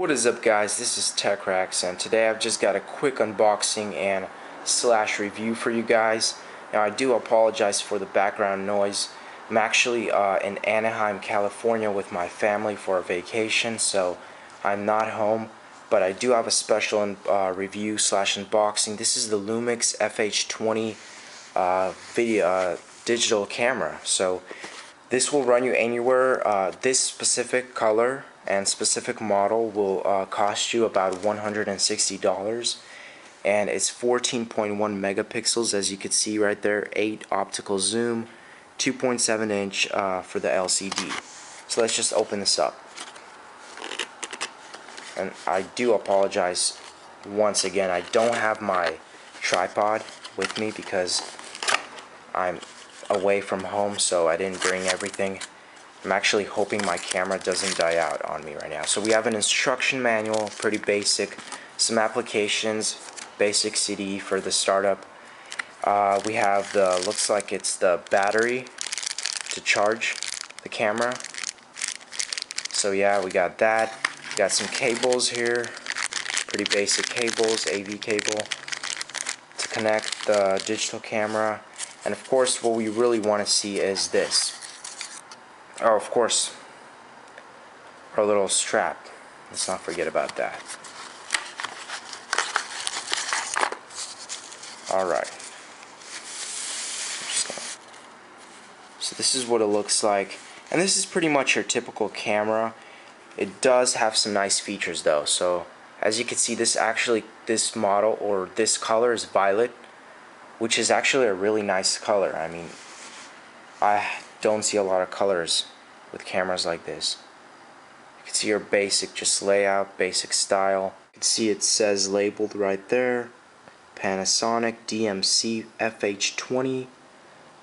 What is up guys, this is TechRax and today I've just got a quick unboxing and slash review for you guys. Now I do apologize for the background noise. I'm actually uh, in Anaheim, California with my family for a vacation so I'm not home but I do have a special uh, review slash unboxing. This is the Lumix FH20 uh, video uh, digital camera. So this will run you anywhere. Uh, this specific color and specific model will uh, cost you about $160 and it's 14.1 megapixels as you can see right there 8 optical zoom 2.7 inch uh, for the LCD so let's just open this up and I do apologize once again I don't have my tripod with me because I'm away from home so I didn't bring everything. I'm actually hoping my camera doesn't die out on me right now. So we have an instruction manual pretty basic. Some applications basic CD for the startup. Uh, we have the looks like it's the battery to charge the camera. So yeah we got that. Got some cables here, pretty basic cables, AV cable to connect the digital camera. And of course what we really want to see is this. Oh, of course, our little strap. Let's not forget about that. Alright. So this is what it looks like. And this is pretty much your typical camera. It does have some nice features though. So as you can see this actually this model or this color is violet which is actually a really nice color. I mean I don't see a lot of colors with cameras like this. You can see your basic just layout, basic style. You can see it says labeled right there. Panasonic DMC FH20.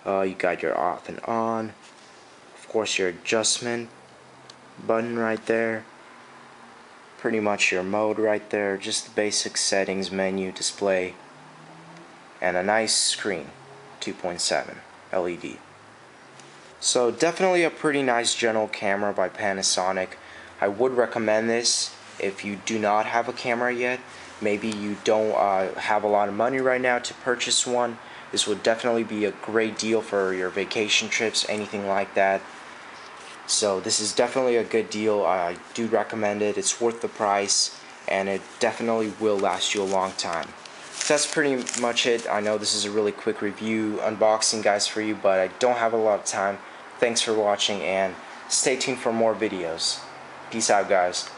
Uh, you got your off and on. Of course your adjustment button right there pretty much your mode right there just the basic settings menu display and a nice screen 2.7 LED so definitely a pretty nice general camera by Panasonic I would recommend this if you do not have a camera yet maybe you don't uh, have a lot of money right now to purchase one this would definitely be a great deal for your vacation trips anything like that so this is definitely a good deal. I do recommend it. It's worth the price and it definitely will last you a long time. That's pretty much it. I know this is a really quick review unboxing guys for you but I don't have a lot of time. Thanks for watching and stay tuned for more videos. Peace out guys.